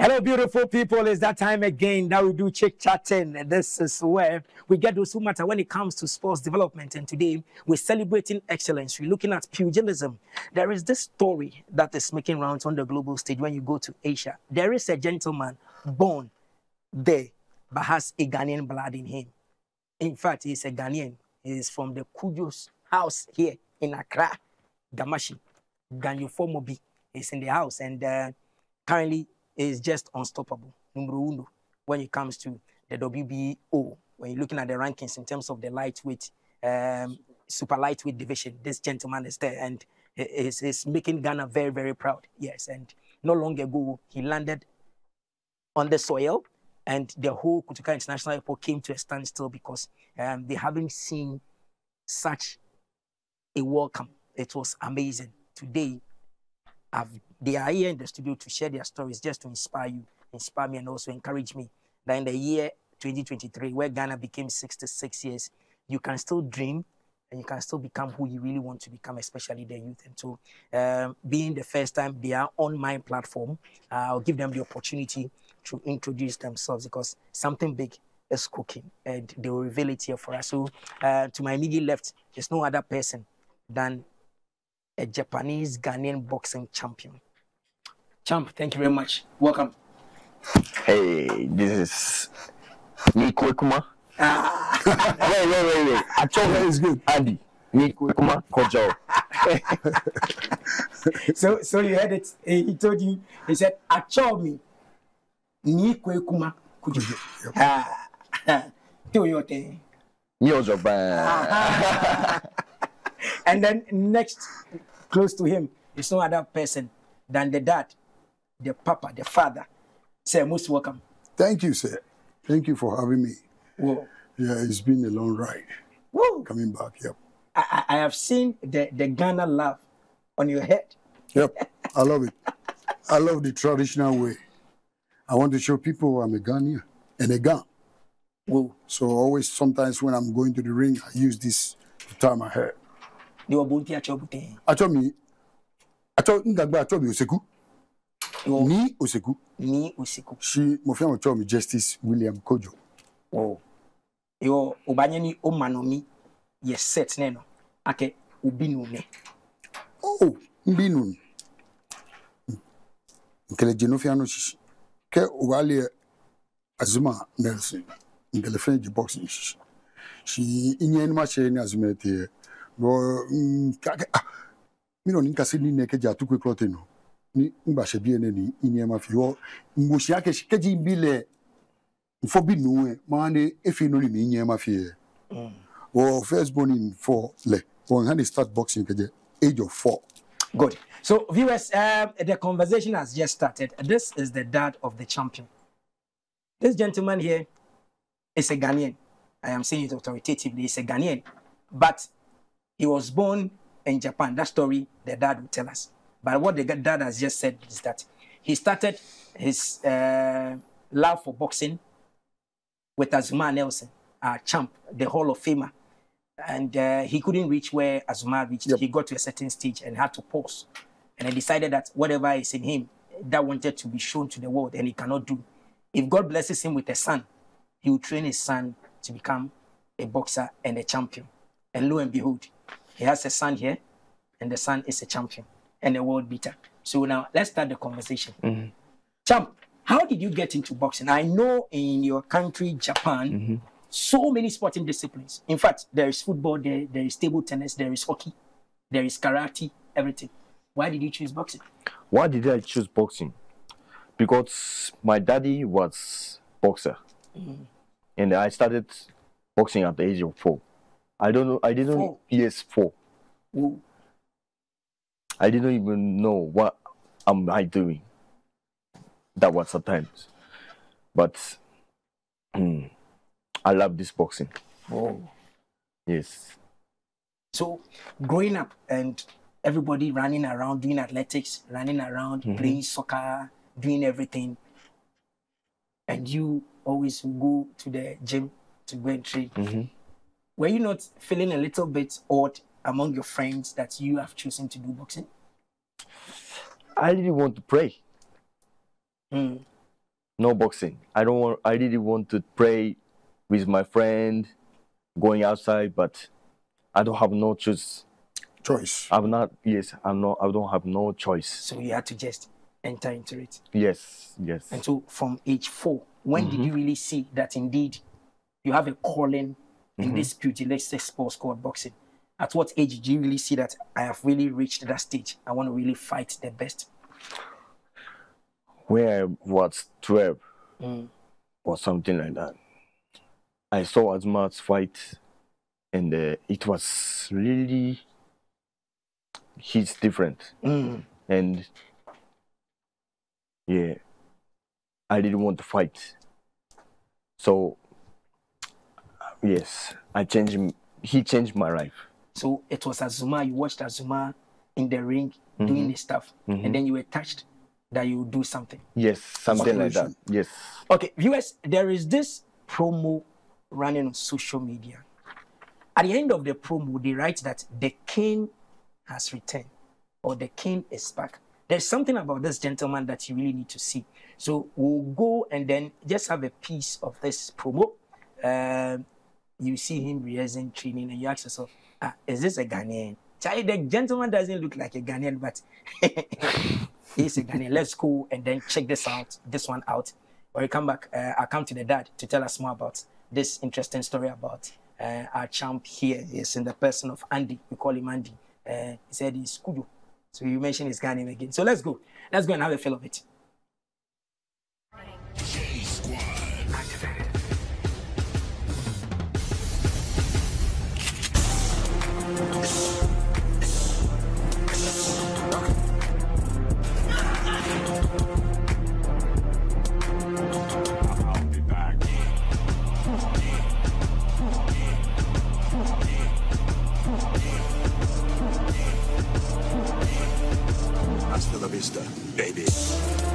Hello, beautiful people. It's that time again that we do chick chatting. This is where we get those who matter when it comes to sports development. And today we're celebrating excellence. We're looking at pugilism. There is this story that is making rounds on the global stage when you go to Asia. There is a gentleman born there but has a Ghanaian blood in him. In fact, he's a Ghanaian. He's from the Kudus house here in Accra, Gamashi. Ganyo Fomobi is in the house and uh, currently is just unstoppable. Numero uno when it comes to the WBO. When you're looking at the rankings in terms of the lightweight, um, super lightweight division, this gentleman is there and is, is making Ghana very, very proud. Yes, and not long ago he landed on the soil and the whole Kotoka International Airport came to a standstill because um, they haven't seen such a welcome. It was amazing. Today, I've, they are here in the studio to share their stories just to inspire you, inspire me, and also encourage me that in the year 2023, where Ghana became 66 years, you can still dream and you can still become who you really want to become, especially the youth. And so, um, being the first time they are on my platform, uh, I'll give them the opportunity to introduce themselves because something big is cooking and they will reveal it here for us. So, uh, to my immediate left, there's no other person than a Japanese Ghanaian boxing champion. Champ, thank you very much. Welcome. Hey, this is me Kwekuma. Ah, wait, wait, wait, wait. I told her it's good. Andy. Me Kwekuma Kojo. so, so you heard it. He told you, he said, Acho me. Ni kwe kuma kujuju. Ah, do your thing. Me Ojo Ban. And then next, close to him, is no other person than the dad, the papa, the father. Sir, most welcome. Thank you, sir. Thank you for having me. Whoa. Yeah, it's been a long ride Woo. coming back. Yep. I, I I have seen the, the Ghana love on your head. Yep. I love it. I love the traditional way. I want to show people I'm a Ghanaian and a Ghan. Whoa. So always, sometimes when I'm going to the ring, I use this to tie my hair. They were both here, told me, I told I told me Oseku. Ni Oseku. Ni usiku. Friend told me Justice William Kojo. Oh. Yo, ubanye ni umanomi, ye set neno. Ake, ubinu ne. Oh, mbinu. Nkele Genofiano shishi. Ke ubali Azuma Nelson. Nkele French boxing shishi. Shi inye ni mache ni Azuma ete. No, kake, ah. Mino ni nkasi ni neke ja tukwe klote no. Ni mba shebie ne ni inye mafi. Yo, mboshi yake shikeji mbile. Mfobi nuwe. Maane efi no ni inye mafi. Mm. Well, first born in four le. When he start boxing keje age of four. Good. So, viewers, um, the conversation has just started. This is the dad of the champion. This gentleman here is a Ghanaian. I am saying it authoritatively. He's a Ghanaian. But he was born in Japan. That story the dad will tell us. But what the dad has just said is that he started his uh, love for boxing with Azuma Nelson, a champ, the Hall of Famer. And uh, he couldn't reach where Azuma reached. Yep. He got to a certain stage and had to pause. And I decided that whatever is in him that wanted to be shown to the world and he cannot do, if God blesses him with a son, he will train his son to become a boxer and a champion. And lo and behold, he has a son here, and the son is a champion and a world beater. So now let's start the conversation. Mm-hmm. Champ, how did you get into boxing? I know in your country, Japan, mm-hmm. so many sporting disciplines. In fact, there is football, there, there is table tennis, there is hockey, there is karate, everything. Why did you choose boxing? Why did I choose boxing? Because my daddy was boxer. Mm-hmm. And I started boxing at the age of four. I don't know I didn't Four? yes, four. Who- I didn't even know what am I doing. That was at times. But mm, I love this boxing. Oh, yes. So growing up and everybody running around doing athletics, running around playing soccer, doing everything, and you always go to the gym to go and train. Were you not feeling a little bit odd among your friends that you have chosen to do boxing? I didn't want to pray. Mm. no boxing. I don't want. I really want to play with my friend, going outside, but I don't have no choice. choice. I'm not. Yes, I'm not. I don't have no choice. So you had to just enter into it. Yes, yes. And so from age four, when did you really see that indeed you have a calling in this pugilistic sports called boxing? At what age do you really see that I have really reached that stage? I want to really fight the best. When I was twelve or something like that, I saw Azmat's fight, and uh, it was really. He's different. Mm. and yeah i didn't want to fight so yes i changed he changed my life So it was Azuma, you watched Azuma in the ring doing his stuff, and then you were touched that you would do something. yes something like that yes Okay, viewers, there is this promo running on social media. At the end of the promo, they write that the king has returned or the king is back. There's something about this gentleman that you really need to see. So we'll go and then just have a piece of this promo. Um, you see him rehearsing training and you ask yourself, ah, is this a Ghanaian? Charlie, the gentleman doesn't look like a Ghanaian, but he's a Ghanaian. Let's go and then check this out, this one out. When we come back, uh, I'll come to the dad to tell us more about this interesting story about uh, our champ here. Is in the person of Andy. We call him Andy. Uh, he said he's Kudu. So you mentioned his Ghanaian again. So let's go. Let's go and have a feel of it. Baby.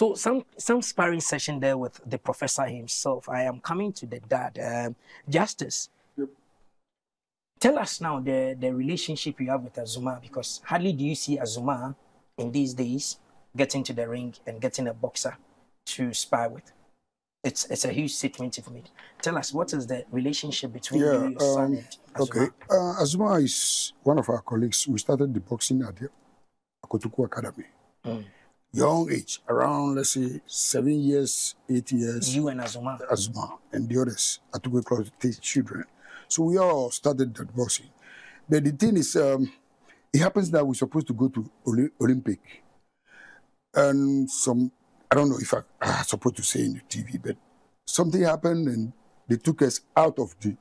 So some some sparring session there with the professor himself. I am coming to the dad, um, Justice. Yep. Tell us now the the relationship you have with Azuma because hardly do you see Azuma in these days getting to the ring and getting a boxer to spar with. It's it's a huge statement for me. Tell us what is the relationship between you, Yeah, your son, um, and Azuma? Okay. Uh, Azuma is one of our colleagues. We started the boxing at the Akotuku Academy. Mm. Young age, around let's say seven years, eight years. You and Azuma. Azuma and the others I took Club to teach children. So we all started that boxing. But the thing is, um, it happens that we're supposed to go to Oli- Olympic. And some, I don't know if I, I'm supposed to say in the TV, but something happened and they took us out of the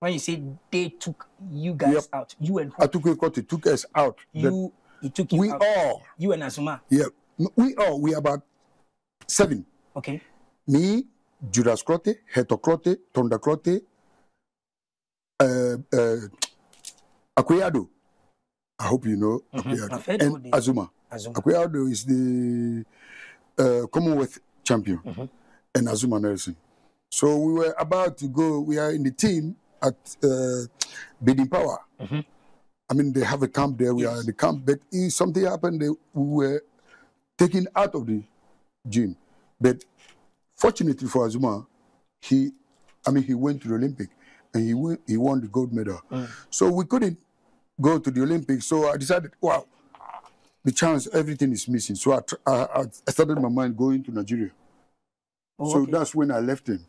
When you say they took you guys Yep. out, you and who? Atukwe they took us out. You, he took you we out. all, You and Azuma. yeah, we all, we about seven. Okay. Me, Judas Crote, Heto Crote, Tonda Crote, uh, uh, Akuyado. I hope you know Mhm. Akuyado. I've And Azuma. Azuma. Akuyado is the uh, Commonwealth champion, Mhm. and Azuma Nelson. So we were about to go. We are in the team at uh, Bidding Power. Mhm. I mean, they have a camp there. We are in the camp, but if something happened. They, we were taken out of the gym. But fortunately for Azuma, he, I mean, he went to the Olympic and he won, he won the gold medal. Mm. So we couldn't go to the Olympics. So I decided, wow, the chance, everything is missing. So I, tr- I, I started my mind going to Nigeria. Oh, so okay. that's when I left him.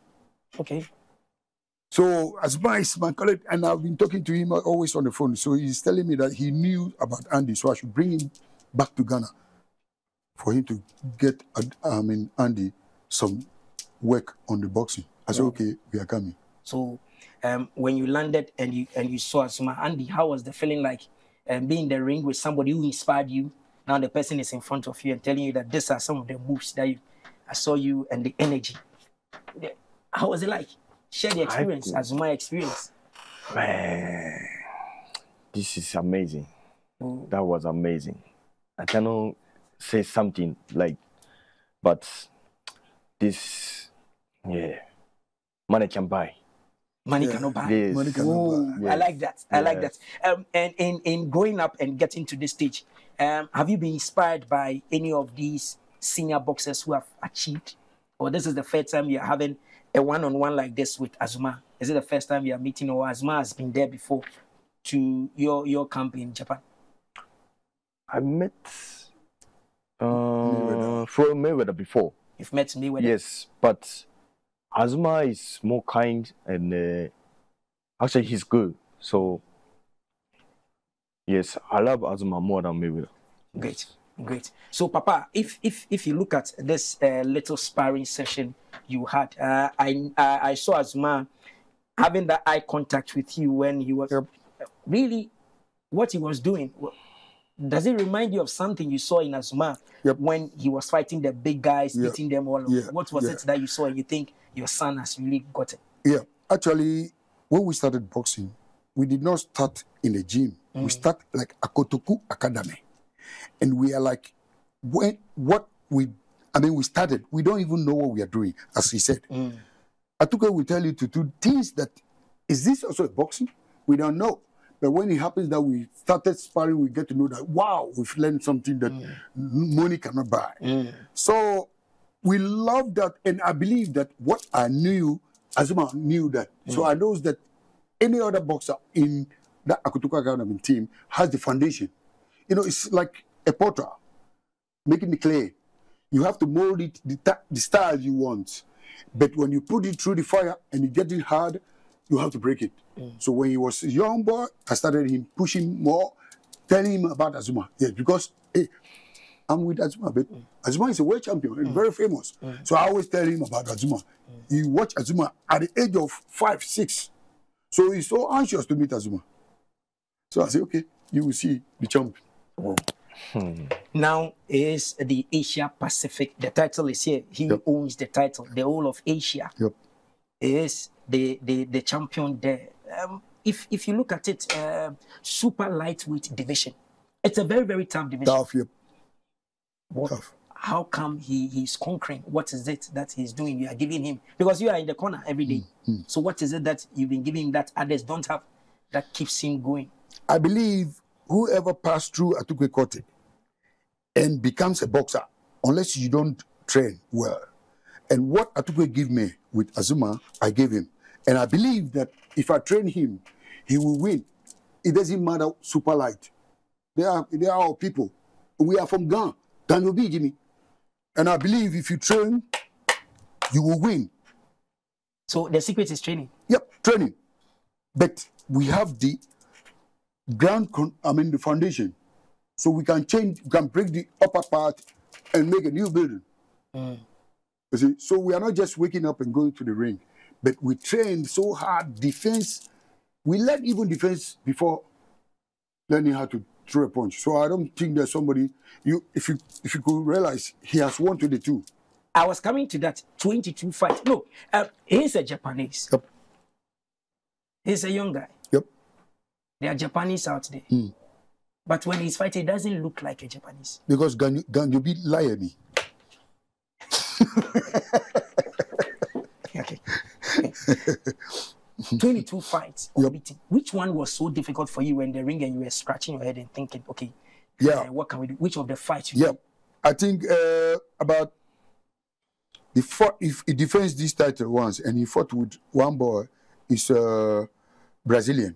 okay. So Azuma is my colleague, and I've been talking to him always on the phone. So he's telling me that he knew about Andy, so I should bring him back to Ghana for him to get, I mean, Andy some work on the boxing. I said, okay, we are coming. So, um, when you landed and you and you saw Azuma, Andy, how was the feeling like um, being in the ring with somebody who inspired you? Now the person is in front of you and telling you that these are some of the moves that you, I saw you and the energy. How was it like? Share the experience, could- Azuma experience. Man, this is amazing. Mm. That was amazing. I cannot say something like, but this, yeah, money can buy. Money Yeah. cannot buy. Yes. Money cannot Ooh, buy. I like that. I like that. Um, and in, in growing up and getting to this stage, um, have you been inspired by any of these senior boxers who have achieved? Or this is the first time you're having a one-on-one like this with Azuma? Is it the first time you're meeting or Azuma has been there before to your your camp in Japan? I met uh, Mayweather. Floyd Mayweather before. You've met me with Yes, but Azuma is more kind and uh, actually he's good. So yes, I love Azuma more than Mayweather. Great, great. So, Papa, if if if you look at this uh, little sparring session you had, uh, I, I I saw Azuma having that eye contact with you when he was really what he was doing. Does it remind you of something you saw in Azuma Yep. when he was fighting the big guys, Yeah. beating them all? Yeah. What was it that you saw and you think your son has really got it? Yeah, actually, when we started boxing, we did not start in a gym. We mm. start like Akotoku Academy, and we are like, when what we, I mean, we started. We don't even know what we are doing, as he said. Mm. Atuka will tell you to do things that is this also a boxing? We don't know. But when it happens that we started sparring, we get to know that wow, we've learned something that mm. n- money cannot buy. Mm. So we love that, and I believe that what I knew, Azuma knew that. Mm. So I know that any other boxer in that Akutuka Academy team has the foundation. You know, it's like a potter making the clay. You have to mold it the, the style you want. But when you put it through the fire and you get it hard, you have to break it. Mm. So when he was a young boy, I started him pushing more, telling him about Azuma. Yes, because hey, I'm with Azuma, but mm. Azuma is a world champion and mm. very famous. So I always tell him about Azuma. He watched Azuma at the age of five, six. So he's so anxious to meet Azuma. So I say, okay, you will see the champ. Hmm. Now is the Asia Pacific. The title is here. He Yep. owns the title, the whole of Asia. Yep. is the the, the champion there. Um, if if you look at it, uh, super lightweight division, it's a very very tough division. Tough, yep. What- Tough. how come he he's conquering? What is it that he's doing? You are giving him because you are in the corner every day. So what is it that you've been giving him that others don't have that keeps him going? I believe whoever passed through Atukwe Kote and becomes a boxer, unless you don't train well. And what Atukwe gave me with Azuma, I gave him. And I believe that if I train him, he will win. It doesn't matter super light. They are, they are our people. We are from Ghana. Daniel B, Jimmy. And I believe if you train, you will win. So the secret is training. Yep, training. But we have the ground, con- I mean, the foundation. So we can change, we can break the upper part and make a new building. Hmm. You see, so we are not just waking up and going to the ring, but we trained so hard, defense. We learn even defense before learning how to throw a punch. So I don't think there's somebody you if you if you could realize he has won 22. I was coming to that 22 fight. No, uh, he's a Japanese. Yep. He's a young guy. Yep. There are Japanese out there. But when he's fighting, it doesn't look like a Japanese. Because Ganyu liar me. Okay. 22 fights unbeaten. Which one was so difficult for you when the ring and you were scratching your head and thinking, okay, Yeah. uh, what can we do? Which of the fights? you Yep. I think uh, about he fought if he defends this title once and he fought with one boy is uh, Brazilian,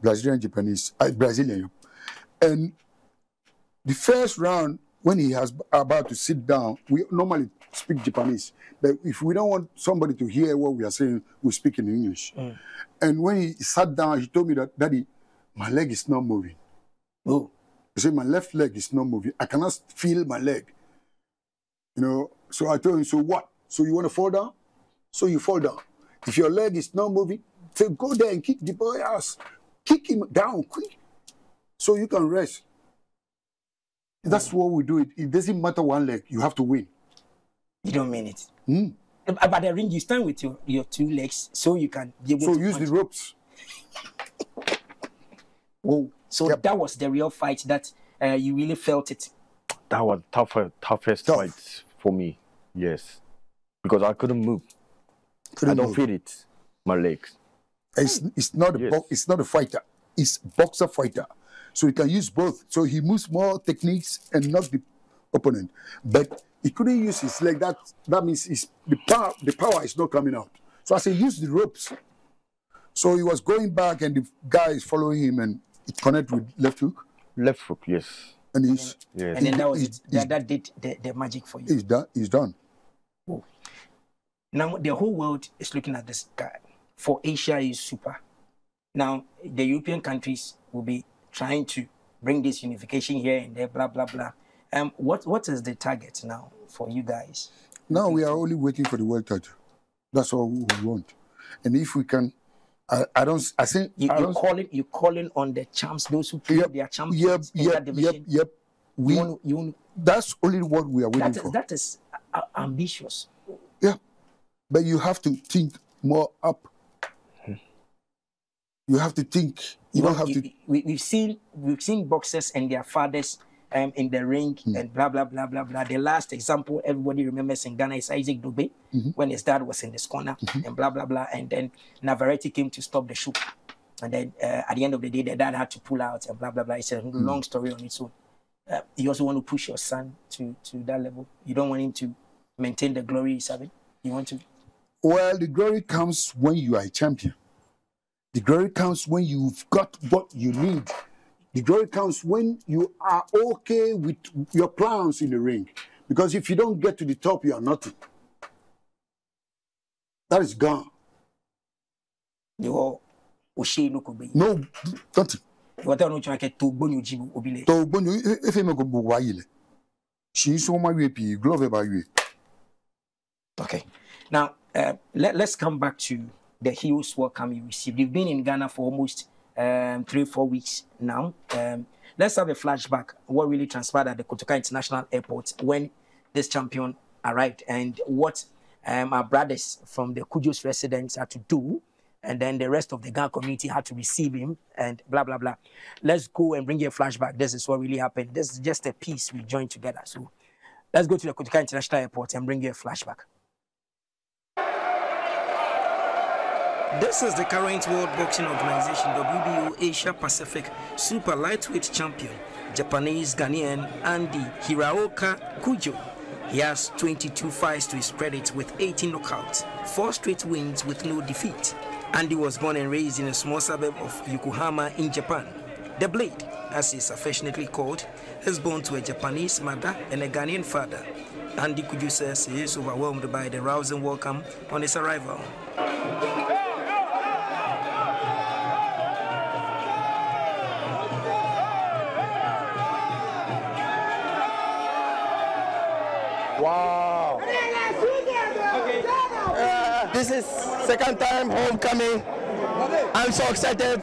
Brazilian Japanese, uh, Brazilian, and the first round when he has about to sit down, we normally speak Japanese, but if we don't want somebody to hear what we are saying, we speak in English. Mm. And when he sat down, he told me that, Daddy, my leg is not moving. Oh, He said, My left leg is not moving. I cannot feel my leg. You know, so I told him, So what? So you want to fall down? So you fall down. If your leg is not moving, say, Go there and kick the boy ass. Kick him down quick. So you can rest. That's what we do. It, it doesn't matter one leg, you have to win. You don't mean it. Uh, But the ring, you stand with your, your two legs so you can be able So to use punch. the ropes. Whoa. So Yep. that was the real fight that uh, you really felt it. That was tougher, toughest Tough. fight for me. Yes, because I couldn't move. I Couldn't don't move. feel it. My legs. It's, it's not a Yes. it's not a fighter. It's boxer fighter. So he can use both. So he moves more techniques and knock the opponent. But he couldn't use his leg. That that means his, the power the power is not coming out. So I said use the ropes. So he was going back and the guy is following him and it connect with left hook Left hook. Yes. and he's Yes. And then that was He's- it. That, that did the, the magic for you. he's done he's done. Now the whole world is looking at this guy. For Asia is super. Now the European countries will be trying to bring this unification here and there, blah blah blah. Um, what what is the target now for you guys? Now we are only waiting for the world title. That's all we want. And if we can I, I don't I think You, I you're calling you calling on the champs, those who play Yep, their champions yep, in yep, that yep, division. yep. We You want you want that's only what we are waiting that, for. that is uh, ambitious. Yeah. But you have to think more up. You have to think. You don't have you- to. We, we've seen we've seen boxers and their fathers um, in the ring Hmm. and blah blah blah blah blah. The last example everybody remembers in Ghana is Isaac Dogboe Mm-hmm. when his dad was in this corner and blah blah blah. And then Navarrete came to stop the shoot. And then uh, at the end of the day, the dad had to pull out and blah blah blah. It's a Hmm. long story on its own. Uh, you also want to push your son to to that level. You don't want him to maintain the glory he's having. You want to Well, the glory comes when you are a champion. The glory comes when you've got what you need. The glory comes when you are okay with your plans in the ring. Because if you don't get to the top, you are nothing. That is gone. no. No, nothing. What I know, to gbonyo jibu obile. To gbonyo efe me go bu wayi le. Shi so ma pi glove ba wie. Okay. Now, uh, let, let's come back to the huge welcome you received. You've been in Ghana for almost um, three, four weeks now. Um, let's have a flashback. What really transpired at the Kotoka International Airport when this champion arrived and what um, our brothers from the Codjoes residents had to do. And then the rest of the Ghana community had to receive him and blah, blah, blah. Let's go and bring you a flashback. This is what really happened. This is just a piece we joined together. So Let's go to the Kotoka International Airport and bring you a flashback. This is the current World Boxing Organization WBO Asia Pacific Super Lightweight Champion, Japanese Ghanaian Andy Hiraoka Codjoe. He has 22 fights to his credit with 18 knockouts, 4 straight wins with no defeat. Andy was born and raised in a small suburb of Yokohama in Japan. The Blade, as he is affectionately called, is born to a Japanese mother and a Ghanaian father. Andy Codjoe says he is overwhelmed by the rousing welcome on his arrival. Wow. Uh, this is second time homecoming. I'm so excited.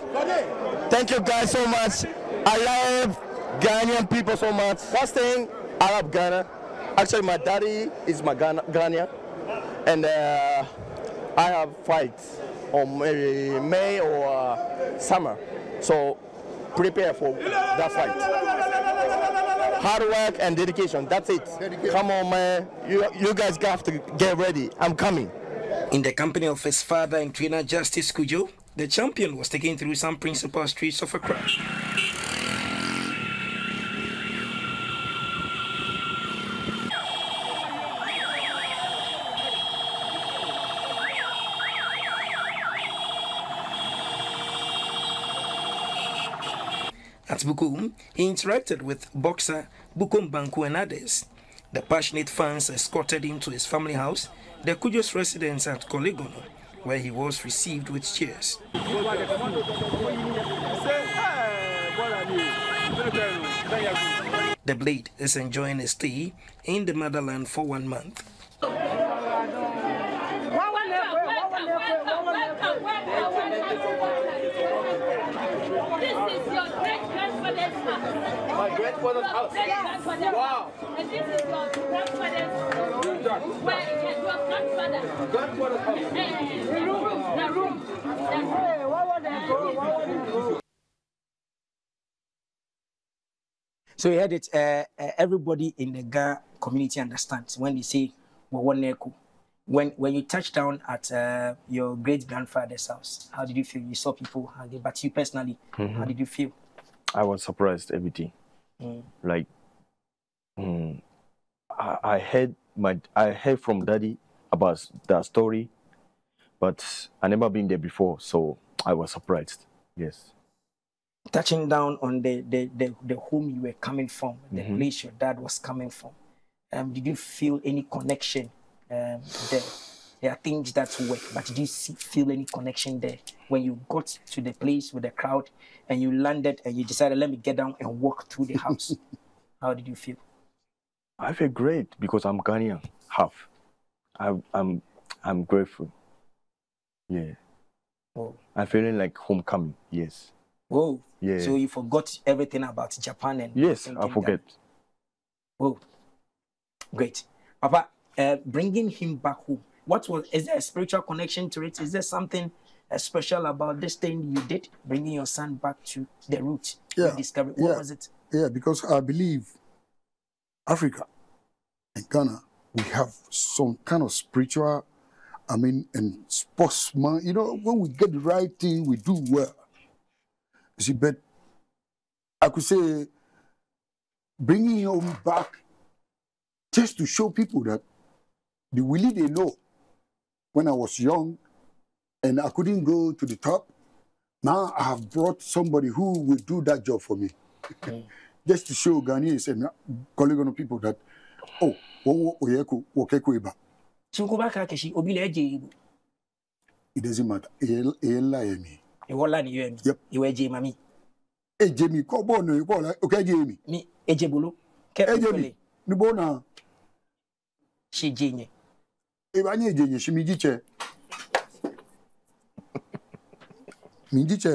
Thank you guys so much. I love Ghanaian people so much. First thing, I love Ghana. Actually, my daddy is my Ghana, Ghanaian. And uh, I have fights on maybe May or uh, summer. So prepare for that fight hard work and dedication. That's it. Come on, man. You, you guys have to get ready. I'm coming. In the company of his father and trainer Justice Codjoe, the champion was taken through some principal streets of Accra. At Bukom, he interacted with boxer Bukom Banku and others. The passionate fans escorted him to his family house, the Codjoes residence at Kolegono, where he was received with cheers. The Blade is enjoying a stay in the motherland for one month. This is your great grandfather's house. My grandfather's house. Grandfather's Wow. And this is your grandfather's where is your grandfather? Grandfather's house. The room, the room, the room. So you heard it. Uh, uh, everybody in the Ga community understands when they say Wawaneko. When when you touch down at uh, your great grandfather's house, how did you feel? You saw people, how they, but you personally, how did you feel? I was surprised everything. Mm. Like, mm, I, I heard my I heard from daddy about that story, but I never been there before, so I was surprised. Yes. Touching down on the the the, the home you were coming from, the Mhm. place your dad was coming from. Um, did you feel any connection um, there? There are things that work, but did you see, feel any connection there when you got to the place with the crowd and you landed and you decided, let me get down and walk through the house? How did you feel? I feel great because I'm Ghanaian, half. I, I'm I'm grateful. Yeah. Whoa. I'm feeling like homecoming. Yes. Whoa. Yeah. So you forgot everything about Japan and yes, I that- forget. Whoa. Great. Papa, uh, bringing him back home, what was, is there a spiritual connection to it? Is there something uh, special about this thing you did, bringing your son back to the root? you Yeah, discovered? What yeah. was it? Yeah, because I believe Africa and Ghana, we have some kind of spiritual, I mean, and sportsman. You know, when we get the right thing, we do well. You see, but I could say bringing him back just to show people that the Willie they know when I was young and I couldn't go to the top. Now I have brought somebody who will do that job for me just to show Ghanaians and Kolegono people that, oh, one oyeko wokeko iba. Chinkuba kakeshi, obile eje, It doesn't matter. Ela emi. iwola ni yemi, Yep. iweje mami, E Jamie, ko bo no ko la okay Jamie. mi eje bolo, E Jamie. ufele, Ni bo na Panie dzieje się, midzicie. midikyɛ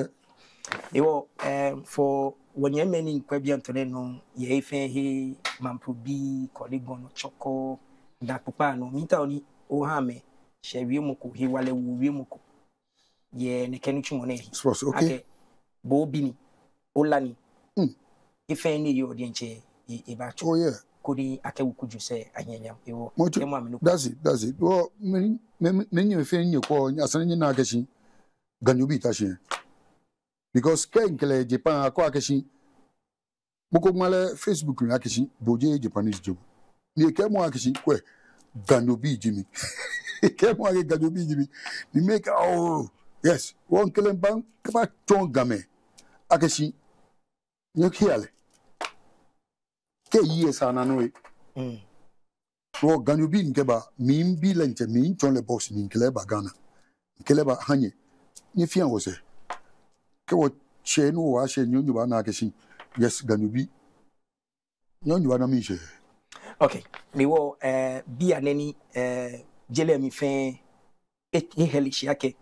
ɛwɔ um, fo wɔnyɛma ne nkwa bi antɔne no yɛɛfɛ he mampo bi kɔlegɔ no kyɔkɔ dakpopa no mita ɔne ɔha me hyɛ wie mu ko hewale wo wie mu ko yɛ ne kɛ no twi wɔn ahi sports okay akɛ bɔɔ bi ni ɔla ni mm. ifɛn ne yɛ ɔdeɛ nkyɛ ɛba kyɔ oh, yeah kodi akɛwukudu sɛ anyanyam ɛwɔ ɛmu aminu. dasi dasi wɔ mɛ nyɛ fɛn nyɛ kɔ asan nyɛ na akɛsi ganyu bi ta siɛ because kɛ nkɛlɛ japan akɔ akɛsi moko ŋmalɛ facebook ni akɛsi boje japanese jogo ni kɛ mu akɛsi kɔɛ ganyu bi jimi. Kɛ mu akɛ ganyu jimi. Ni make awɔ yes. Wɔn kelen ban kaba tɔn gamɛ akɛsi nyɛ kiyalɛ ke yie sana no e mm. Wo ganu bi nkeba min bi la nche min chon le boss ni nkele ba gana nkele ba hanye. Ni fian wo se ke wo che no wa she nyu nyu ba na ke shi yes ganu bi. Nyu nyu na mi she okay mi wo eh bi aneni eh jele mi fe e heli shi ake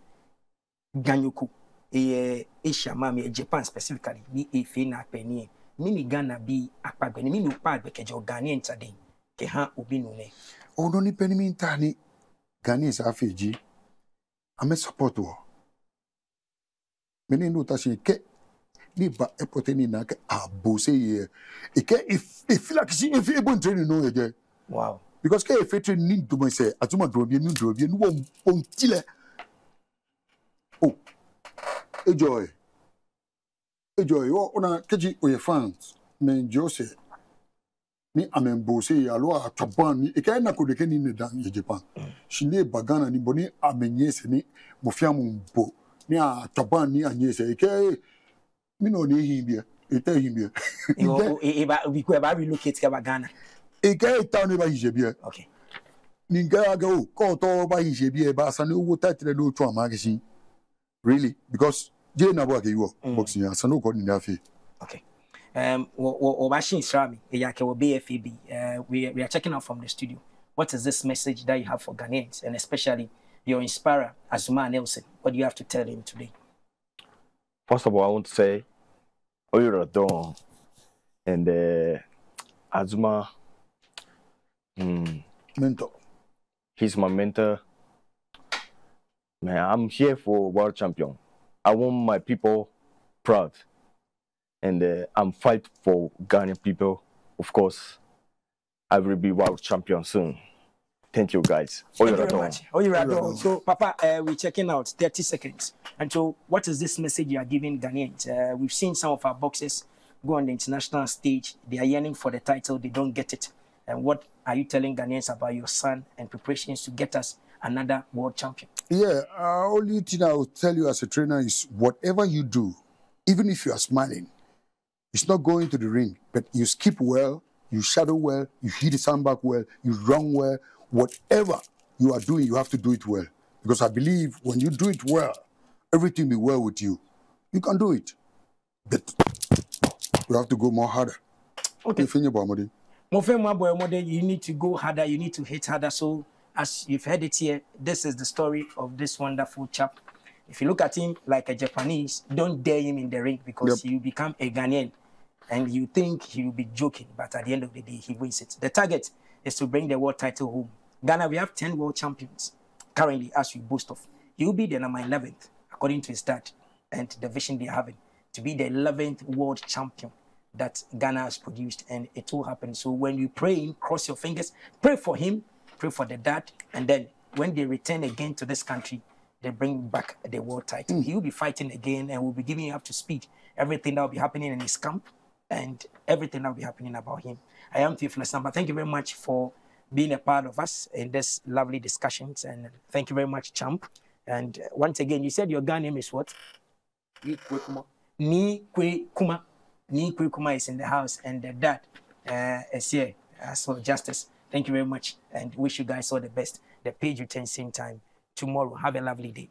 ganyuku e e, e shama mi japan specifically ni e fe na pe ni e mimi ghana bi akpagbɛni mimi wokpa agbɛkɛjɛ ghanaian ta den ke ha obi nu nɛ ɔno nipa ni mi nta ni ghanaian saa afei gyi ame support wɔ mene ne wota hyɛ kɛ ne ba airport ni na kɛ abo sɛ yɛ ɛkɛ ɛfilakisi ɛfi ɛbɔ ntrɛni no yɛgyɛ wow. Because kɛ yɛ fɛtɛ ni ntoma sɛ atoma dɔrɔbiɛ ni dɔrɔbiɛ ni wɔn wɔn ti lɛ o oh. ɛjɔ. E ejo yo ona keji oye fans men jose ni amembose ya lo ataban ni ekai na kodeke ni nedan ye japan. Shine bagana ni boni amenyese ni mofiamu mbo ni ataban ni anyese. Ekai mi no ni hibia eta hibia yo e ba bi ko e ba relocate ka bagana. Ekai ta ni ba hibia okay. Ni ga ga o oh, ko to ba hibia ba san owó tatire e lo tu amagisi really? Because jẹ́ ìnáwó àkẹ́yí wọ̀ boxing yẹn asan ní òkò nìyẹn àfẹ́. Okay. Um, Obashin Srami, Eyake BFAB, uh, we, we are checking out from the studio. What is this message that you have for Ghanaians and especially your inspirer, Azuma Nelson? What do you have to tell him today? First of all, I want to say, Oyuradon and uh, Azuma, mm, mentor he's my mentor. Man, I'm here for world champion. I want my people proud, and uh, I'm fight for Ghanaian people. Of course, I will be world champion soon. Thank you, guys. Thank you very much. Oh, you're Oyuradon. right. So, Papa, uh, we're checking out 30 seconds. And so, what is this message you are giving Ghanaians? Uh, we've seen some of our boxers go on the international stage. They are yearning for the title, they don't get it. And what are you telling Ghanaians about your son and preparations to get us another world champion? Yeah uh, only thing i will tell you as a trainer is whatever you do even if you are smiling it's not going to the ring but you skip well you shadow well you hit the sandbag well you run well whatever you are doing you have to do it well because i believe when you do it well everything will be well with you you can do it but you have to go more harder Okay. You Bamodi. Mofema Boyomode, you need to go harder, you need to hit harder. So, as you've heard it here, this is the story of this wonderful chap. If you look at him like a Japanese, don't dare him in the ring because Yep. you become a Ghanaian and you think he will be joking, but at the end of the day, he wins it. The target is to bring the world title home. Ghana, we have 10 world champions currently, as we boast of. He will be the number 11th, according to his dad and the vision they're having, to be the 11th world champion that Ghana has produced, and it will happen. So when you pray, cross your fingers, pray for him, pray for the dad, and then when they return again to this country, they bring back the world title. He will be fighting again, and we'll be giving you up to speed everything that will be happening in his camp and everything that will be happening about him. I am Theophilus Sampah. Thank you very much for being a part of us in this lovely discussions, and thank you very much, Champ. And uh, once again, you said your gun name is what? Ni Kwe Kuma. Ni Kwe Kuma is in the house, and the dad uh, is here as well. Justice. Thank you very much, and wish you guys all the best. The page returns same time tomorrow. Have a lovely day.